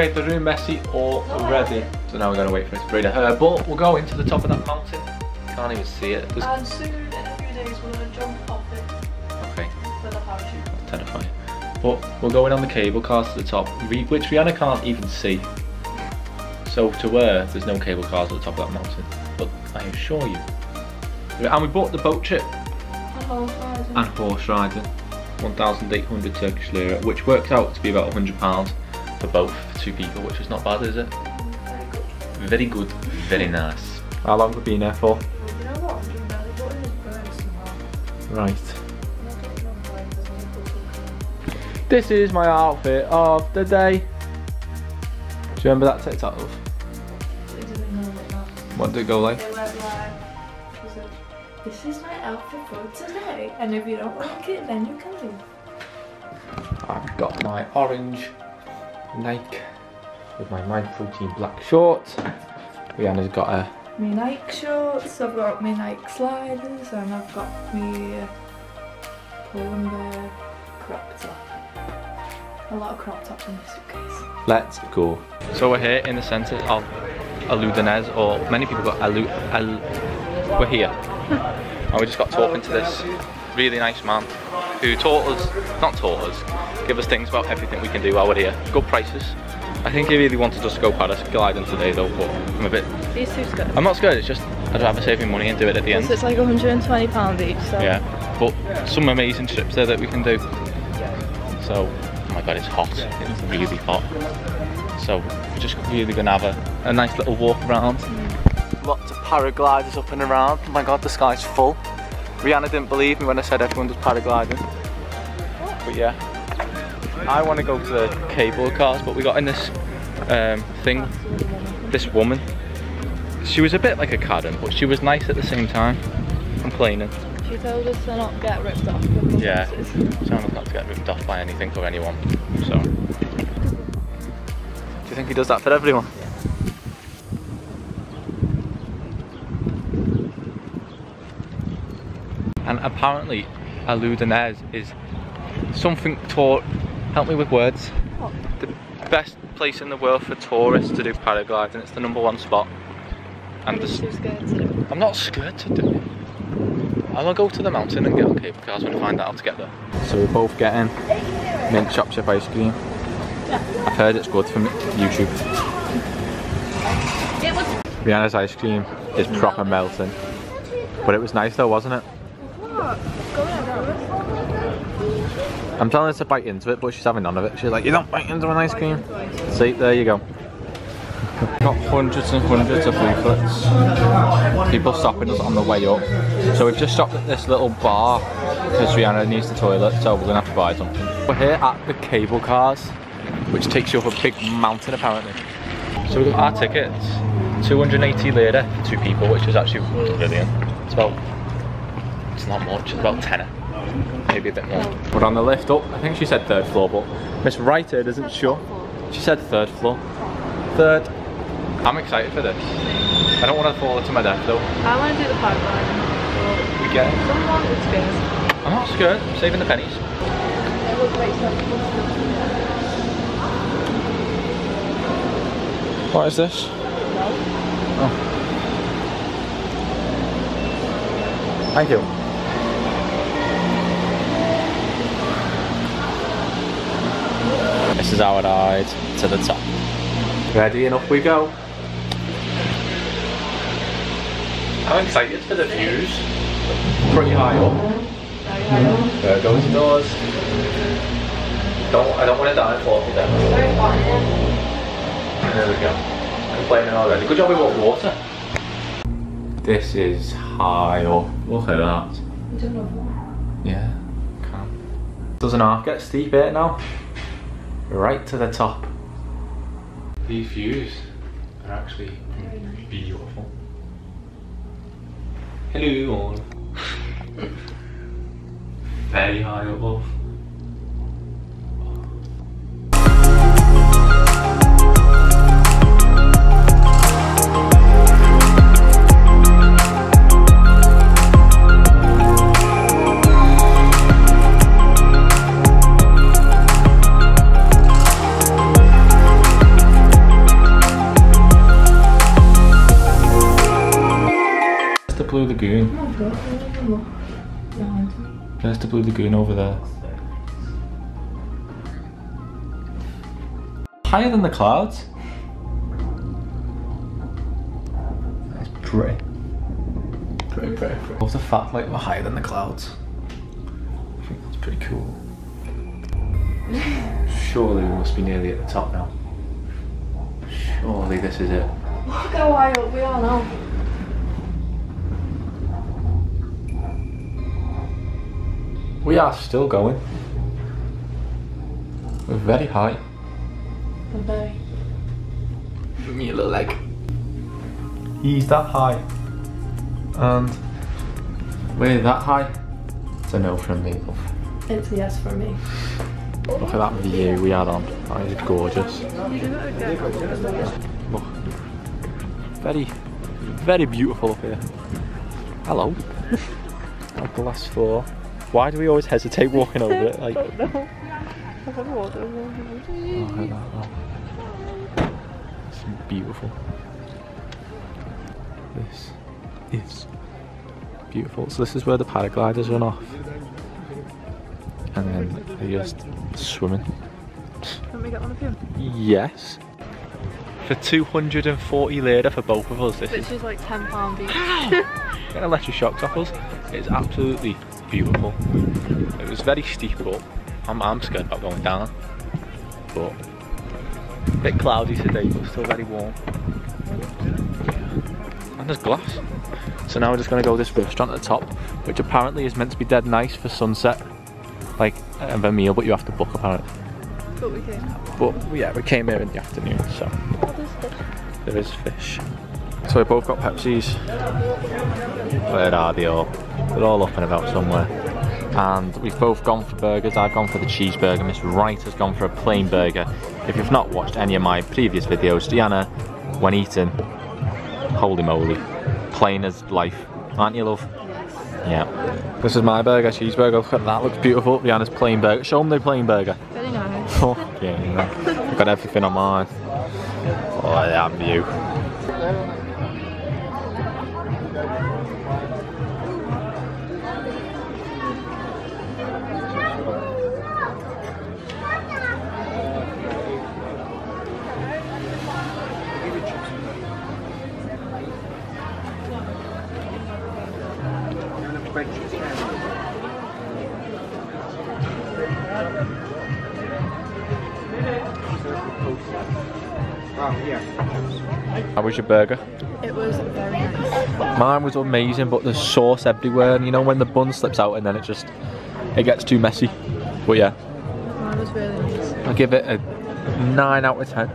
Made the room messy already. So now we're going to wait for it to breathe. Uh, but we'll go into the top of that mountain. Can't even see it. There's... And soon, in a few days, we're going to jump off it Okay, with a parachute. that's terrifying. But we're going on the cable cars to the top, which Rihanna can't even see. So to where there's no cable cars at the top of that mountain. But I assure you. And we bought the boat trip The whole size. and horse riding. 1,800 Turkish lira, which works out to be about 100 pounds for both, for two people, which is not bad, is it? Very good. Very good, very nice. How long have we been there for? Well, you know what? I'm doing belly button is burnt somehow. Right. And I don't know why there's only good looking. This is my outfit of the day. Do you remember that TikTok? Love? It didn't know like that. What did it go like? They went like, this is my outfit for today. And if you don't like it, then you can leave. I've got my orange Nike with my Myprotein black shorts. Rihanna's got a My Nike shorts, I've got my Nike sliders, and I've got my uh, Polar Bear crop top. A lot of crop tops in this suitcase. Let's go. So we're here in the centre of Oludeniz, or many people got Alu. Al, we're here. and we just got talking to this really nice man who taught us, not taught us, give us things about everything we can do while we're here. Good prices. I think he really wanted us to go paragliding today though, but I'm a bit, These two scared. I'm not scared, it's just I'd rather save me money and do it at the end. So it's like 120 pound each. So Yeah, but some amazing trips there that we can do. So, oh my god, it's hot. It's really hot. So we're just really gonna have a, a nice little walk around. Mm. Lots of paragliders up and around. Oh my god, the sky's full. Rihanna didn't believe me when I said everyone does paragliding. But yeah, I want to go to the cable cars, but we got in this um, thing. This woman, she was a bit like a Karen, but she was nice at the same time. Complaining. She told us to not get ripped off. Yeah. buses. Trying us not to get ripped off by anything or anyone. So. Do you think he does that for everyone? And apparently, a Oludeniz is something taught. Help me with words. What? The best place in the world for tourists to do paragliding. It's the number one spot. And the, scared to do? I'm not scared to do it. I'll go to the mountain and get on cable cars when I find out how to get there. So we're both getting mint chop chip ice cream. I've heard it's good for YouTube. It was. Rihanna's ice cream is proper melting. But it was nice though, wasn't it? What? Go ahead, I'm telling her to bite into it, but she's having none of it. She's like, you don't bite into an ice cream. See, there you go. Got hundreds and hundreds of leaflets. People stopping us on the way up. So we've just stopped at this little bar because Rihanna needs the toilet, so we're gonna have to buy something. We're here at the cable cars, which takes you up a big mountain apparently. So we got our tickets, 280 lira for two people, which is actually brilliant. It's about, it's not much, it's about 10 maybe a bit more. We're on the lift up. I think she said third floor, but Miss Writer isn't sure. She said third floor. Third. I'm excited for this. I don't want to fall to my death though. I want to do the paragliding. We get it. Someone is scared. I'm not scared. I'm saving the pennies. It looks like something. What is this? Oh. Thank you. This is our ride to the top. Ready and off we go. I'm excited for the views. Pretty high up. Mm-hmm. There goes the doors. Don't I don't want to die fall to death. Very hot. There we go. Complaining already. Good job we bought water. This is high up. Look at that. You don't know. Yeah, can. Doesn't half get steep here now. Right to the top. These views are actually beautiful. Hello all. Very high above. Oh, me. There's the Blue Lagoon over there. Higher than the clouds. That's pretty. Pretty, pretty, pretty. Love the fact like we're higher than the clouds. I think that's pretty cool. Surely we must be nearly at the top now. Surely this is it. Look how high up we are now. We are still going. We're very high. The bay. Give me a little leg. He's that high. And we're that high. It's a no from me, love. It's a yes for me. Look at that view we are on. That is gorgeous. Look. Very, very beautiful up here. Hello. A glass floor. Why do we always hesitate walking over it? Like, no. I don't know what it look at. Oh. It's beautiful. This is beautiful. So this is where the paragliders run off. And then they're just swimming. Can we get one of you? Yes. For 240 lira for both of us, this Which is is like £10 each. getting electroshocked off us. It's absolutely beautiful. It was very steep up. I'm, I'm scared about going down. But a bit cloudy today, but still very warm. And there's glass. So now we're just going to go to this restaurant at the top, which apparently is meant to be dead nice for sunset. Like of a meal, but you have to book apparently. But we came. But yeah, we came here in the afternoon, so Oh, there is fish. So we both got Pepsis. Where are they all? They're all up and about somewhere. And we've both gone for burgers. I've gone for the cheeseburger. Miss Wright has gone for a plain burger. If you've not watched any of my previous videos, Diana, when eating, holy moly, plain as life. Aren't you, love? Yeah. This is my burger, cheeseburger. Look at that, looks beautiful. Diana's plain burger. Show them the plain burger. Very nice. Oh, yeah. I've got everything on mine. Oh, view. How was your burger? It was very nice. Mine was amazing, but there's sauce everywhere, and you know when the bun slips out and then it just it gets too messy. But yeah, Mine was really nice. I'll give it a nine out of ten.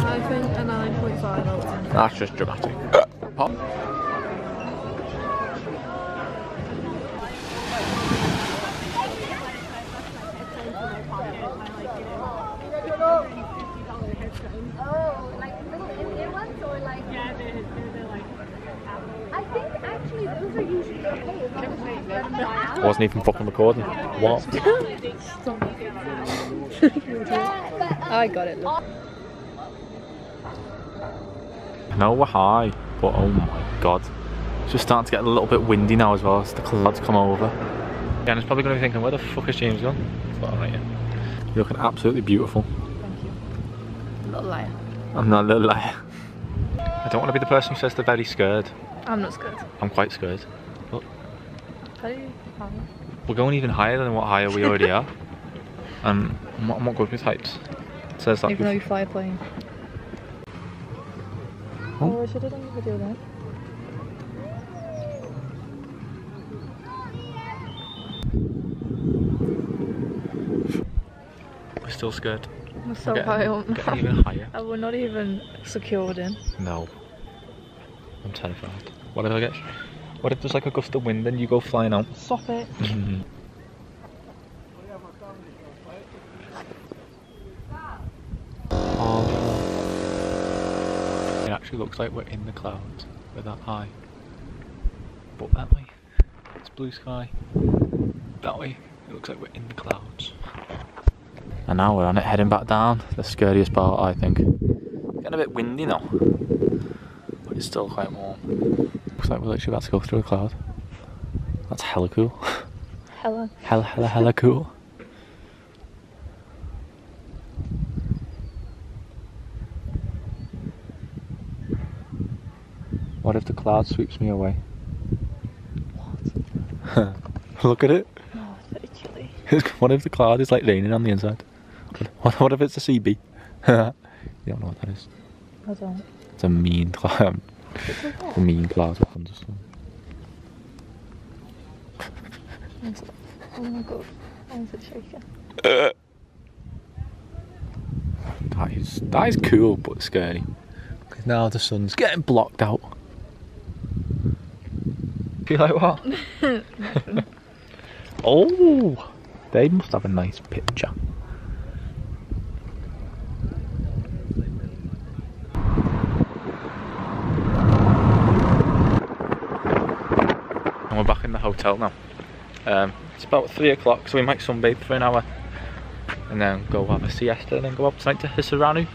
I think a 9.5 out of 10. That's just dramatic. Pop. Oh, like little Indian ones or like? Yeah, they're, they're, like. I think actually those are usually okay as long as you let them dry out. Wasn't even fucking recording. What? I got it. Look. No, we're high, but oh my god. It's just starting to get a little bit windy now as well as the clouds come over. Yeah, and it's probably going to be thinking, where the fuck is James gone? But alright, yeah. You're looking absolutely beautiful. Thank you. Little liar. I'm not a little liar. I don't want to be the person who says they're very scared. I'm not scared. I'm quite scared. Look, we're going even higher than what higher we already are. And um, I'm not, I'm not good with heights. It says that. Even though you fly a plane. Oh. Oh, I should have done the video then. We're still scared. I'm so We're high up getting now. even higher. And we're not even secured in. No. I'm terrified. What if I get... What if there's like a gust of wind and you go flying out? Stop it. Mm-hmm. oh. It actually looks like we're in the clouds. We're that high. But that way, it's blue sky. That way, it looks like we're in the clouds. And now we're on it, heading back down. The scariest part, I think. Getting a bit windy now. But it's still quite warm. Looks like we're literally about to go through a cloud. That's hella cool. Helen. hella, hella, hella cool. What if the cloud sweeps me away? What? Look at it. Oh, it's chilly. what if the cloud is like raining on the inside? What, what if it's a CB? you don't know what that is. I don't. It's a mean cloud. A mean cloud with thunderstorm. Oh my god. Why is it shaking? That is that is cool but scary. 'Cause now the sun's getting blocked out. Feel like what? oh, they must have a nice picture. And we're back in the hotel now. Um, it's about three o'clock, so we might sunbathe for an hour and then go have a siesta and then go up tonight to Hisaranu.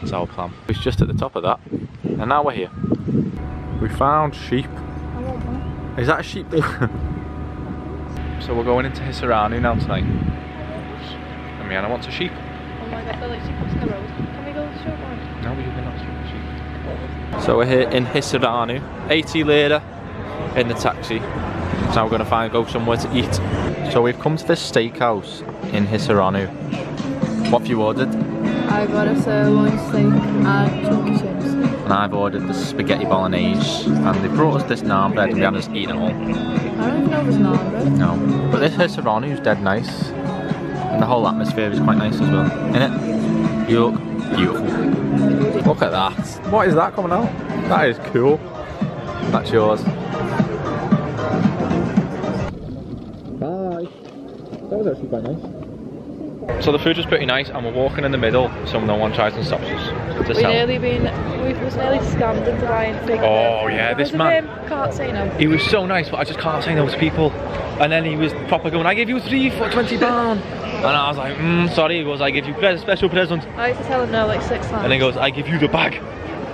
That's our plan. It's just at the top of that. And now we're here. We found sheep. I want one. Is that a sheep? so we're going into Hisaranu now tonight. And Rihanna wants a sheep. Oh my god, they're literally crossing the road. Can we go to the short one? No, cannot shoot a sheep. So we're here in Hisaranu. 80 lira in the taxi. So now we're going to find go somewhere to eat. So we've come to this steakhouse in Hisaranu. What have you ordered? I got a sirloin steak and chunky chips. and I've ordered the spaghetti bolognese and they brought us this naan bread and we haven't just eaten it all. I don't even know if it's naan bread. No. But this Hisaranu is dead nice. And the whole atmosphere is quite nice as well. Innit? You look beautiful. Look at that. What is that coming out? That is cool. That's yours. That was actually quite nice. So the food was pretty nice and we're walking in the middle so no one tries and stops us to We sell. nearly been, we was nearly scammed into buying fake Oh, yeah, this man- him, can't say no. He was so nice, but I just can't say no to people. And then he was proper going, I give you three for twenty pound. and I was like, mm, sorry. He goes, I give you a special present. I used to tell him no like six times. And then he goes, I give you the bag,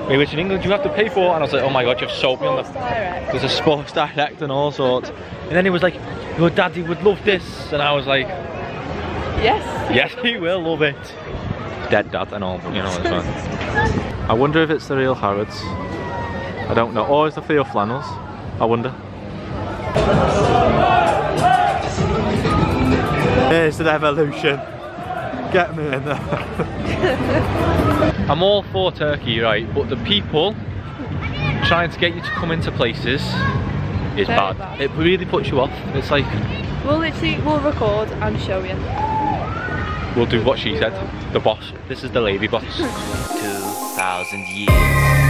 which in England you have to pay for. And I was like, oh my god, you've sold me on the. Direct. There's a sports direct and all sorts. And then he was like, your daddy would love this. And I was like, Yes. yes, he will love it. Dead dad and all, you know it's fine. I wonder if it's the real Harrods. I don't know. Or is the Theo Flannels? I wonder. Here's the evolution. Get me in there. I'm all for Turkey, right? But the people trying to get you to come into places is bad. bad. It really puts you off. It's like, We'll literally, we'll record and show you. we'll do what she said. The boss. This is the lady boss. 2,000 years